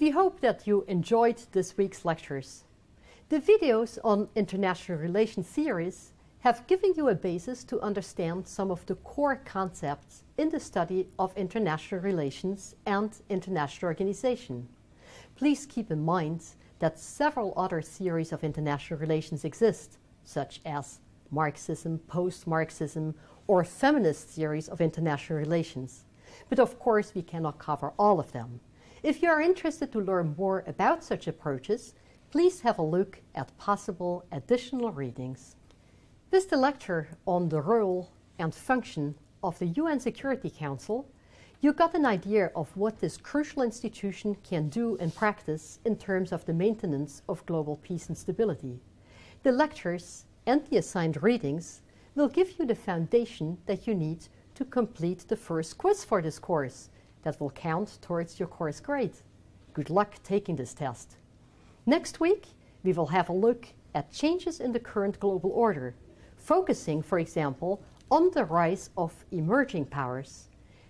We hope that you enjoyed this week's lectures. The videos on international relations theories have given you a basis to understand some of the core concepts in the study of international relations and international organization. Please keep in mind that several other theories of international relations exist, such as Marxism, post-Marxism, or feminist theories of international relations. But of course, we cannot cover all of them. If you are interested to learn more about such approaches, please have a look at possible additional readings. This is the lecture on the role and function of the UN Security Council. You got an idea of what this crucial institution can do in practice in terms of the maintenance of global peace and stability. The lectures and the assigned readings will give you the foundation that you need to complete the first quiz for this course that will count towards your course grade. Good luck taking this test. Next week, we will have a look at changes in the current global order focusing, for example, on the rise of emerging powers.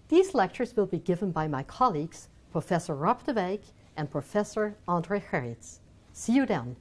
These lectures will be given by my colleagues, Professor Rob de Wijk and Professor André Gerrits. See you then.